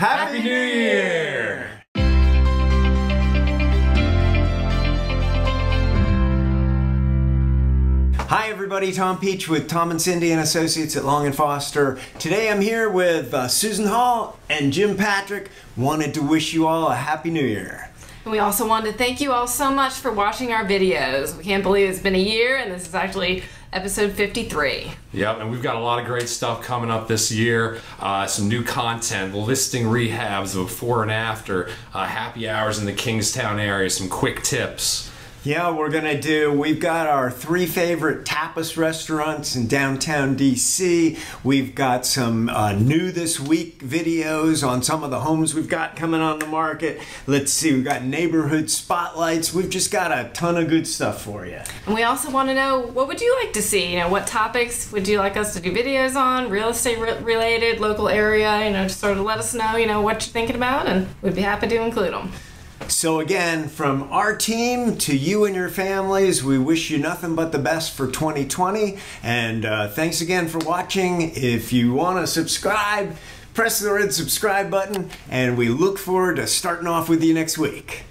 Happy New Year! Hi everybody, Tom Peach with Tom and Cindy and Associates at Long and Foster. Today I'm here with uh, Susan Hall and Jim Patrick. Wanted to wish you all a Happy New Year. And we also wanted to thank you all so much for watching our videos. We can't believe it's been a year and this is actually episode 53. Yep, and we've got a lot of great stuff coming up this year. Uh, some new content, listing rehabs before and after, uh, happy hours in the Kingstown area, some quick tips. Yeah, we're gonna do. We've got our three favorite tapas restaurants in downtown DC. We've got some uh, new this week videos on some of the homes we've got coming on the market. Let's see, we've got neighborhood spotlights. We've just got a ton of good stuff for you. And we also want to know what would you like to see? You know, what topics would you like us to do videos on? Real estate re related, local area. You know, just sort of let us know. You know what you're thinking about, and we'd be happy to include them. So, again, from our team to you and your families, we wish you nothing but the best for 2020. And uh, thanks again for watching. If you want to subscribe, press the red subscribe button, and we look forward to starting off with you next week.